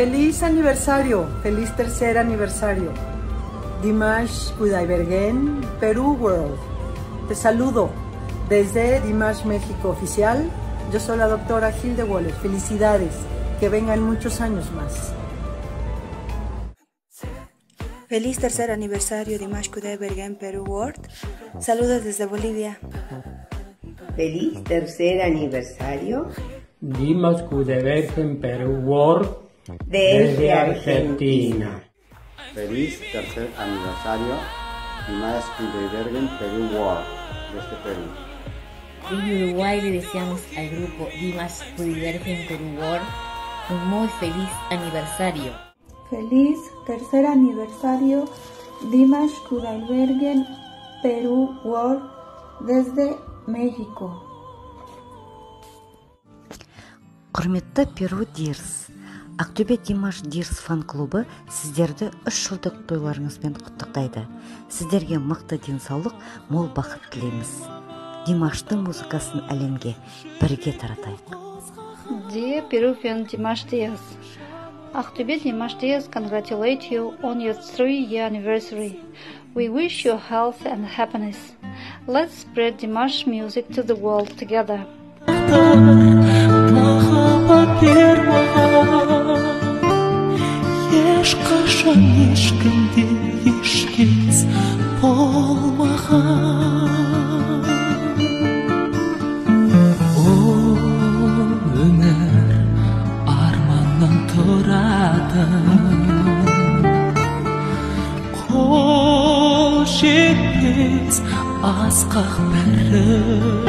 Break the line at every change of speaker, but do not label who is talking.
Feliz aniversario, feliz tercer aniversario. Dimash Kudaibergen, Perú World. Te saludo desde Dimash México Oficial. Yo soy la doctora Hilde Waller. Felicidades, que vengan muchos años más.
Feliz tercer aniversario Dimash Kudaibergen, Perú World. Saludos desde Bolivia.
Feliz tercer aniversario
Dimas Kudaibergen, Perú World
desde Argentina.
Feliz tercer aniversario Dimas Kudaibergen, Perú World desde Perú.
En Uruguay le deseamos al grupo Dimas Kudaibergen Perú World un muy feliz aniversario.
Feliz tercer aniversario Dimash Kudaibergen Perú World desde México.
құрметті перу дирс Ақтөбе димаш дирс фан клубы сіздерді үш жылдық тойларыңызбен құттықтайды сіздерге мықты денсаулық мол бақыт тілейміз димаштың музыкасын әлемге бірге таратайық
Dear Peruvian Dimash Diaz, Ақтөбе Dimash Diaz congratulate you on your three-year anniversary. We wish you health and happiness. Let's spread Dimash music to the world together.
Ешқашан ешкімде ешкез болмаған ол өмір арманнан тұрады қол жетпес асқақ бәрі